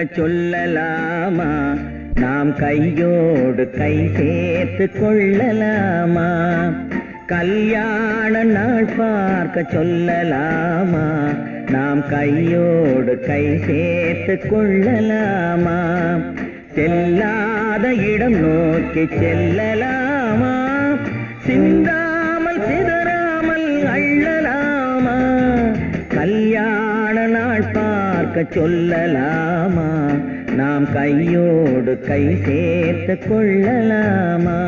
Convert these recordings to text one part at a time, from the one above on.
பார்க்க சொல்லலாமா? நாம் கையோடு கை சேர்த்து கொள்ளலாமா? கல்யாண நாள் பார்க்க சொல்லலாமா? நாம் கையோடு கை சேர்த்து கொள்ளலாமா? செல்லாத இடம் நோக்கி செல்லலாமா? சிந்தா பார்க்க சொல்லலாமா? நாம் கையோடு கை சேர்த்து கொள்ளலாமா?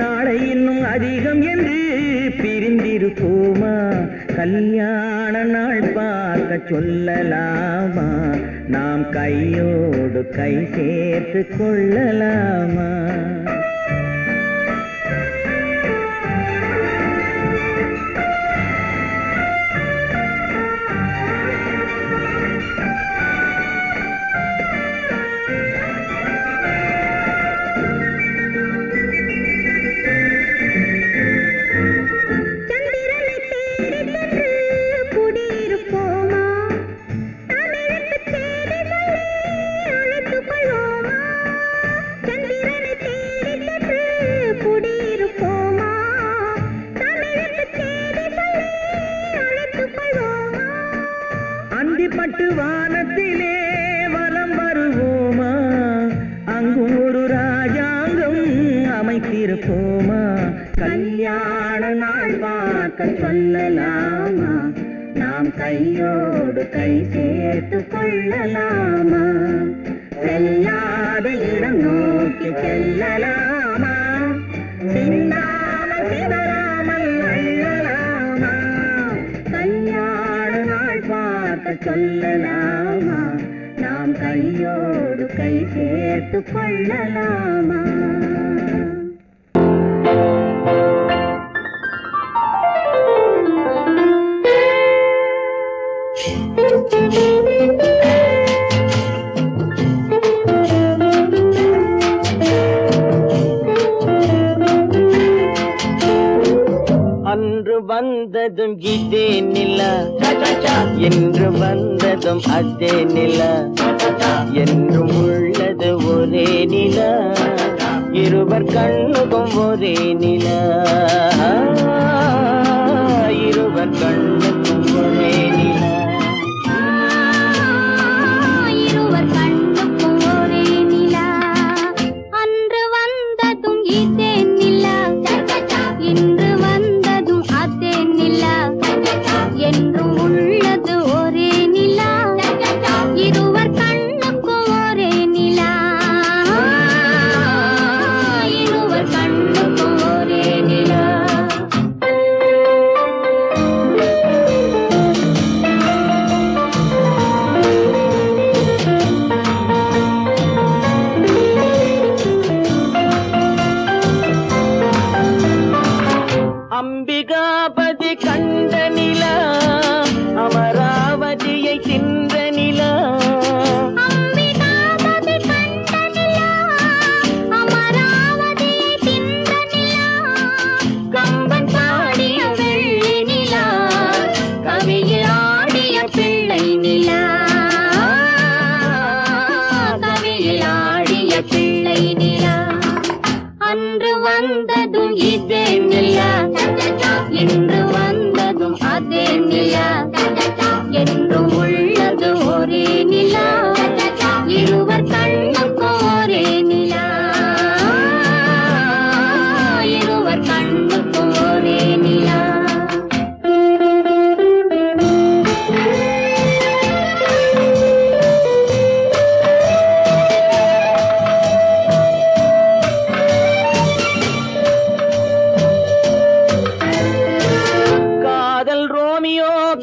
நாளை இன்னும் அதிகம் என்று பிரிந்திருப்போமா? கல்யாண நாள் பார்க்க சொல்லலாமா? நாம் கையோடு கை சேர்த்து கொள்ளலாமா? இருப்போமா கல்யாண நாள் பார்க்க சொல்லலாமா? நாம் கையோடு கை சேர்த்து கொள்ளலாமா? செல்லாத இடம் நோக்கி செல்லலாமா? சிந்தாமல் சிதறாமல் அள்ளலாமா? கல்யாண நாள் பார்க்க சொல்லலாமா? நாம் கையோடு கை சேர்த்து கொள்ளலாமா? வந்ததும் இதே நில. என்று வந்ததும் அதே நில. என்றும் உள்ளது ஒரே நில. இருவர் கண்ணுக்கும் ஒரே நில. இருவர் கண்ணுக்கும்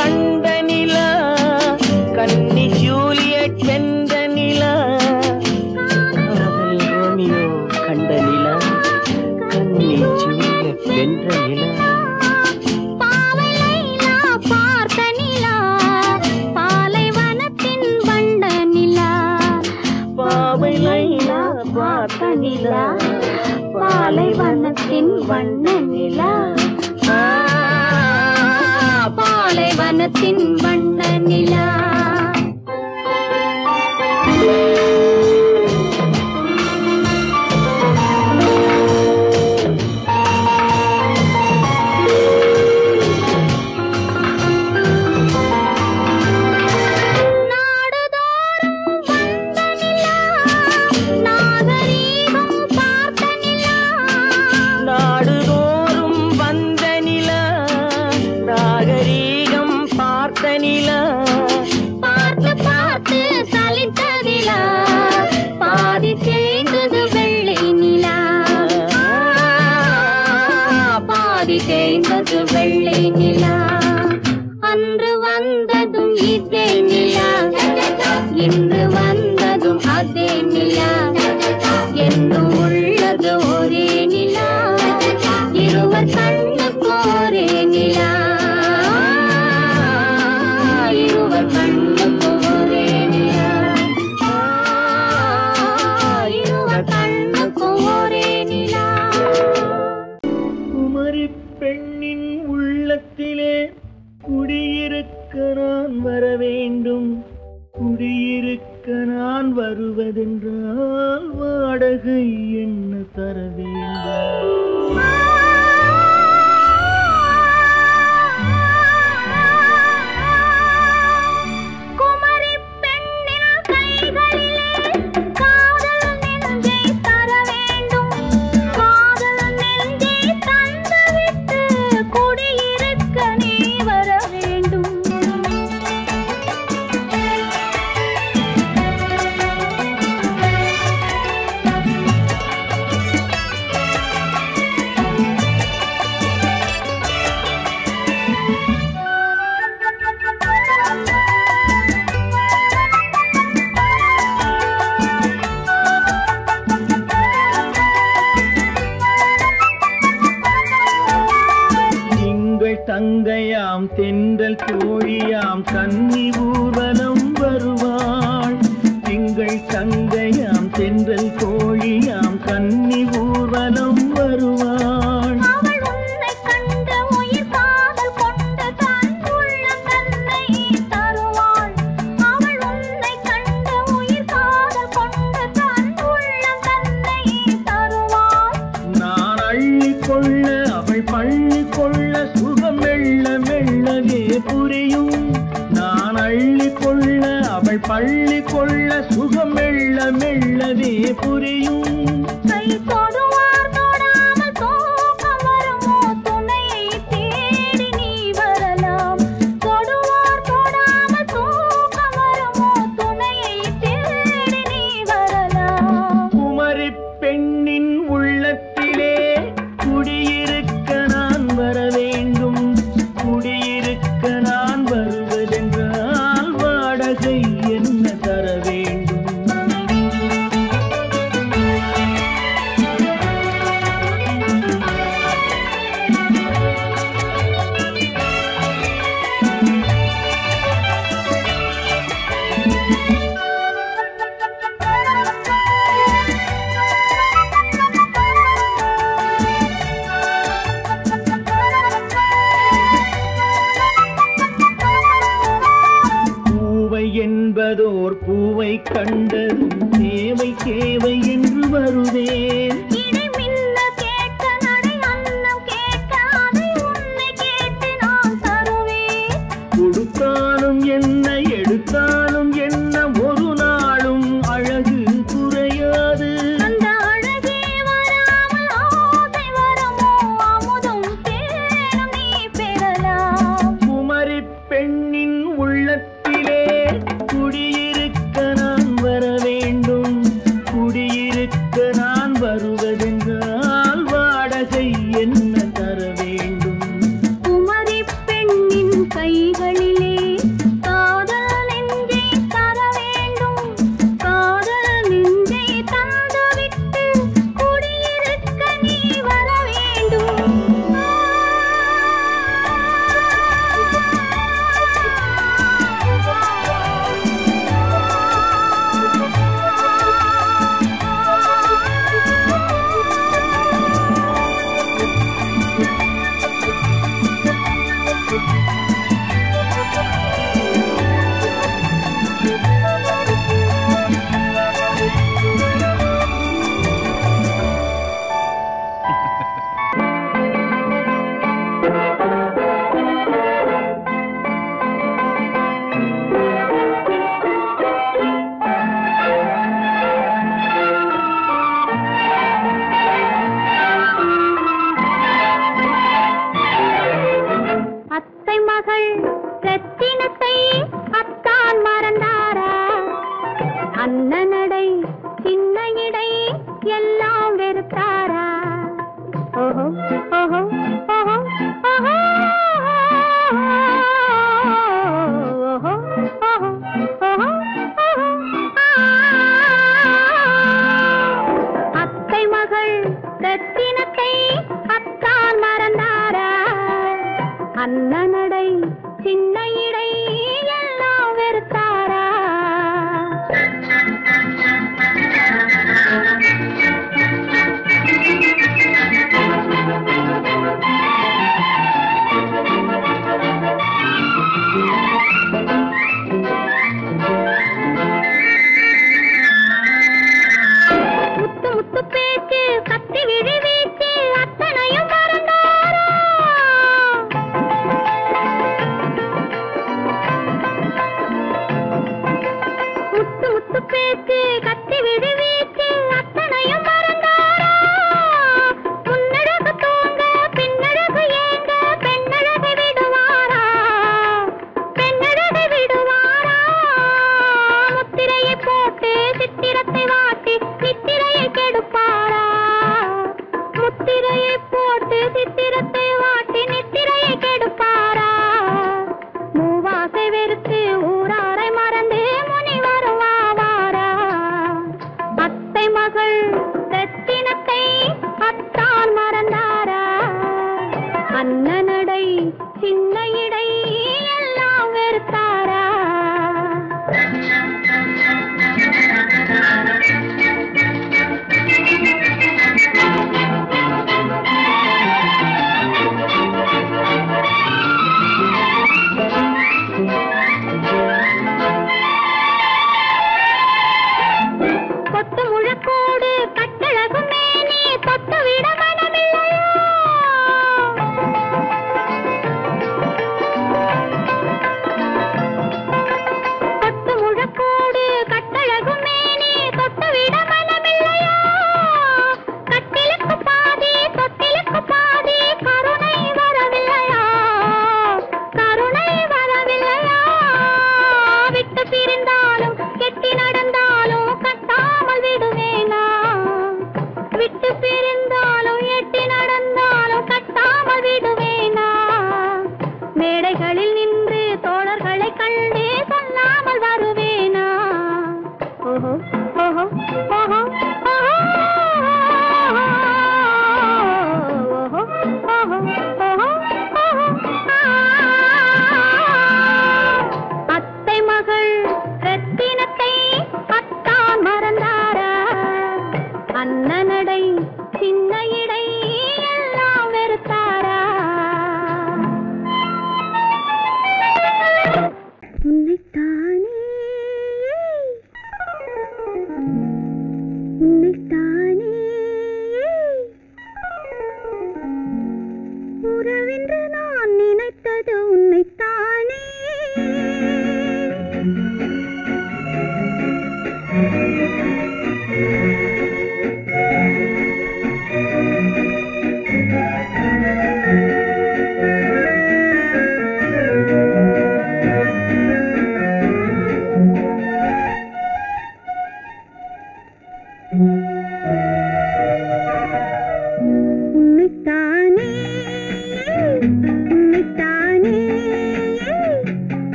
கண் 在你了。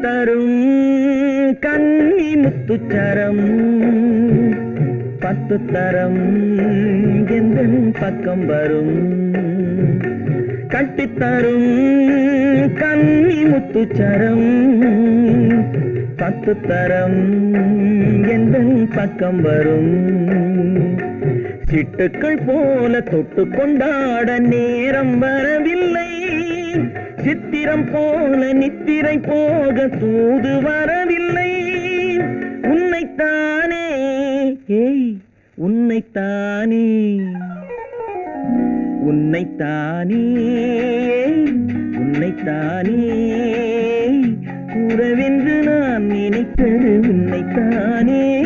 தரும் கன்னி முத்துச்சரம். பத்து தரம் எந்த பக்கம் வரும்? கட்டித்தரும் கன்னி முத்துச்சரம். பத்து தரம் எந்த பக்கம் வரும்? சிட்டுக்கள் போல தொட்டு கொண்டாட நேரம் வரவில்லை. சித்திரம் போல நித்திரை போக தூது வரவில்லை. உன்னைத்தானே ஏய் உன்னைத்தானே. உன்னைத்தானே உன்னைத்தானே. உறவென்று நான் நினைத்தது உன்னைத்தானே.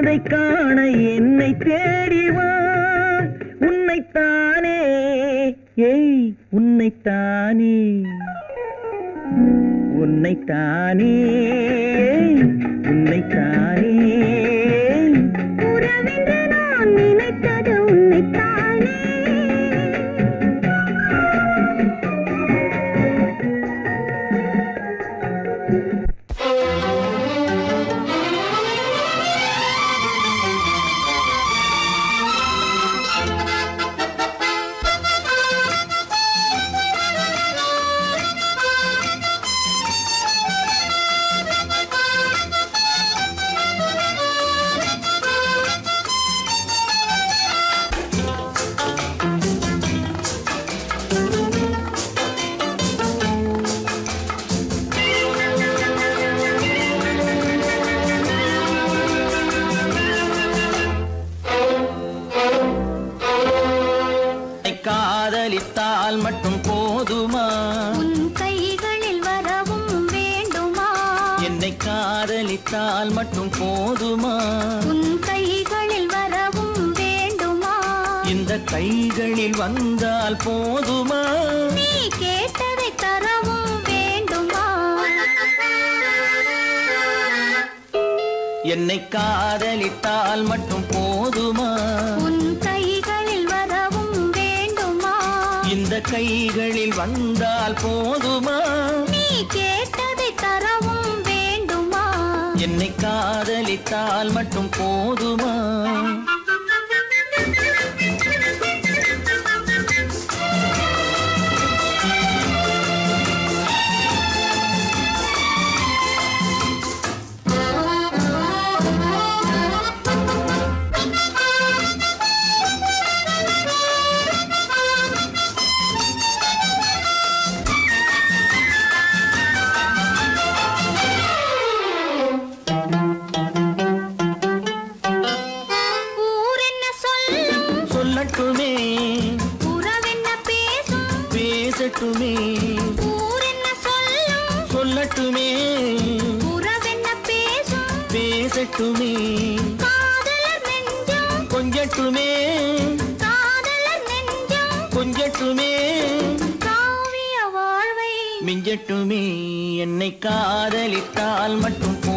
காதல் காண என்னை தேடி என்னை காதலித்தால் மட்டும் போதுமா? உன் கைகளில் வரவும் வேண்டுமா? இந்த கைகளில் வந்தால் போதுமா? நீ கேட்டதை தரவும் வேண்டுமா? என்னை காதலித்தால் மட்டும் போதுமா? சொல்லட்டுமே. உறவென்ன பேசும்? பேசட்டுமே. கொஞ்சட்டுமே. கொஞ்சட்டுமே. காவிய வாழ்வை. மிஞ்சட்டுமே. என்னை காதலித்தால் மட்டும்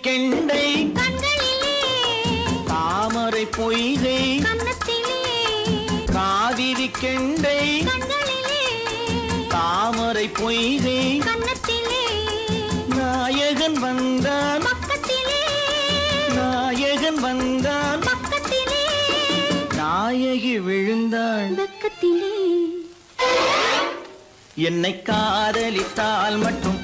கெண்டை தாமரை பொய்கை காவிரி கெண்டை தாமரை பொய்கை நாயகன் வந்தான் நாயகன் வந்தான் நாயகி விழுந்தாள் வெக்கத்திலே என்னை காதலித்தால் மட்டும்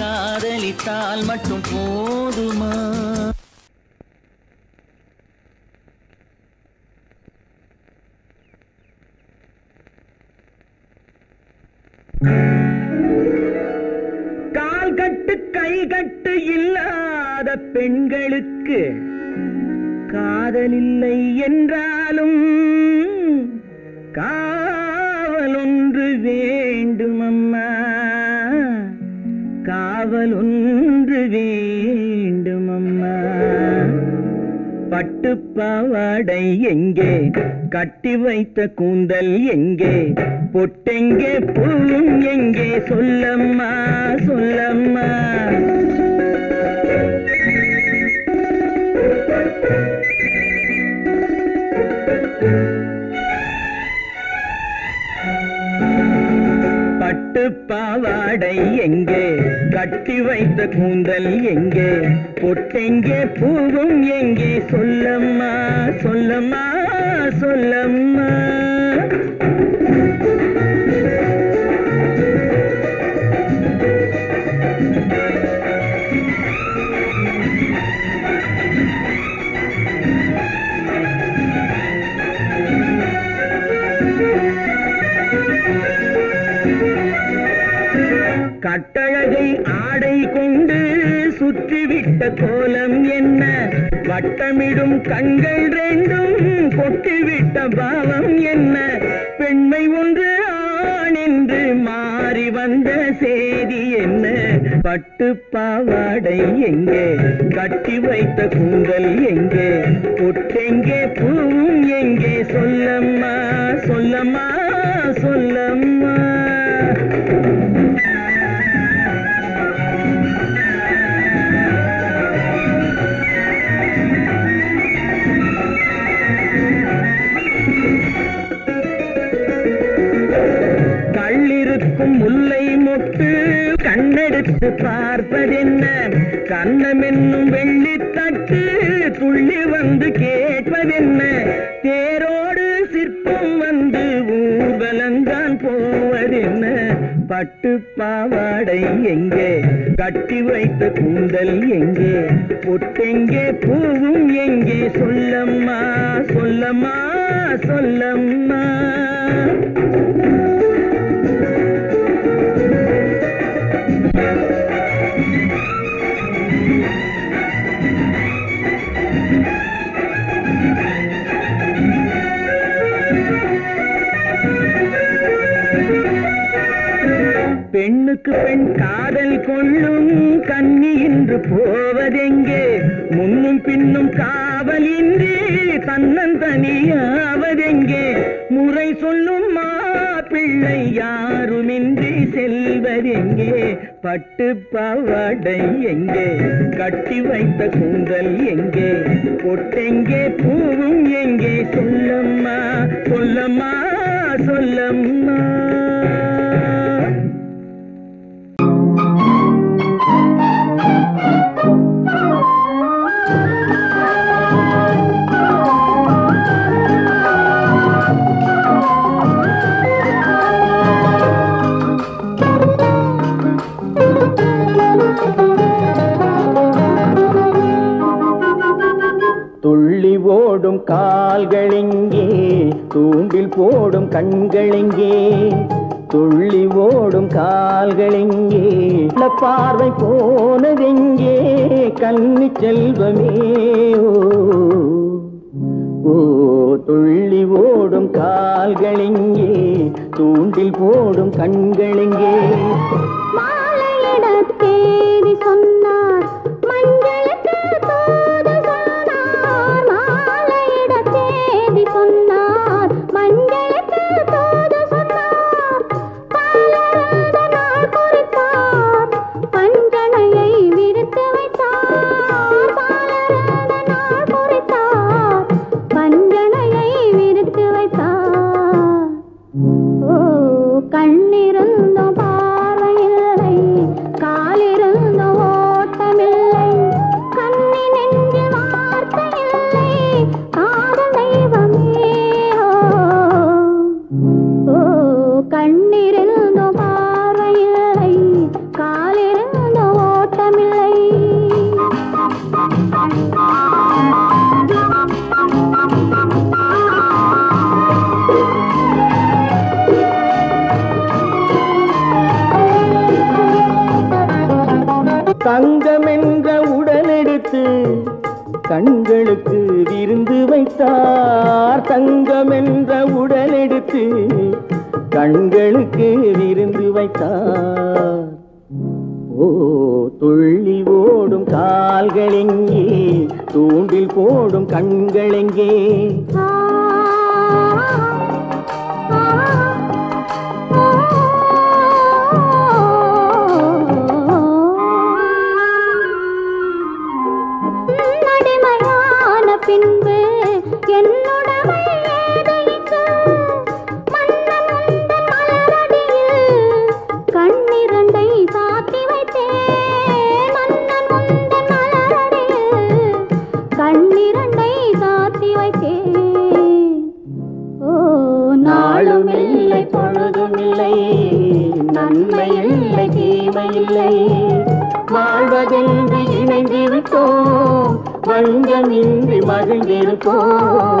காதலித்தால் மட்டும் போதுமா? கால்கட்டு கைகட்டு இல்லாத பெண்களுக்கு காதலில்லை என்றாலும் காவல் ஒன்று காவல் ஒன்று வேண்டும் அம்மா பட்டுப்பாவாடை எங்கே கட்டி வைத்த கூந்தல் எங்கே பொட்டெங்கே பூவும் எங்கே சொல்லம்மா சொல்லம்மா. பட்டு பாவாடை எங்கே? கட்டி வைத்த கூந்தல் எங்கே? பொட்டெங்கே பூவும் எங்கே? சொல்லம்மா சொல்லம்மா சொல்லம்மா. கோலம் என்ன? வட்டமிடும் கண்கள் ரெண்டும் கொட்டிவிட்ட பாவம் என்ன? பெண்மை ஒன்று ஆண் என்று மாறி வந்த செய்தி என்ன? பட்டு பாவாடை எங்கே? கட்டி வைத்த கூந்தல் எங்கே? பொட்டெங்கே பூவும் எங்கே? சொல்லம்மா சொல்லம்மா சொல்லம்மா. கண்ணெடுத்து பார்ப்பதென்ன? கண்ணமென்னும் வெள்ளி தட்டு துள்ளி வந்து கேட்பதென்ன? தேரோடு சிற்பம் வந்து ஊர்வலந்தான் போவதென்ன? பட்டு பாவாடை எங்கே? கட்டி வைத்த கூந்தல் எங்கே? பொட்டெங்கே பூவும் எங்கே? சொல்லம்மா சொல்லம்மா சொல்லம்மா. பெண்ணுக்கு பெண் காதல் கொள்ளும் கண்ணி இன்று போவதெங்கே? முன்னும் பின்னும் காவலின்றி தன்னந்தனியாவதெங்கே? முறை சொல்லும் மாப்பிள்ளை யாருமின்றி செல்வதெங்கே? பட்டு பாவாடை எங்கே? கட்டி வைத்த கூந்தல் எங்கே? பொட்டெங்கே பூவும் எங்கே? சொல்லம்மா சொல்லம்மா சொல்லம்மா. போடும் கண்களெங்கே துள்ளி ஓடும் கால்களெங்கே பார்வை போனதெங்கே கண்ணி செல்வமே ஓ துள்ளி ஓடும் கால்களெங்கே தூண்டில் போடும் கண்களெங்கே தங்கம் என்ற உடனெடுத்து கண்களுக்கு விருந்து வைத்தார். தங்கம் என்ற உடலெடுத்து கண்களுக்கு விருந்து வைத்தார். ஓ துள்ளி ஓடும் கால்களெங்கே தூண்டில் போடும் கண்களெங்கே இருப்போம்.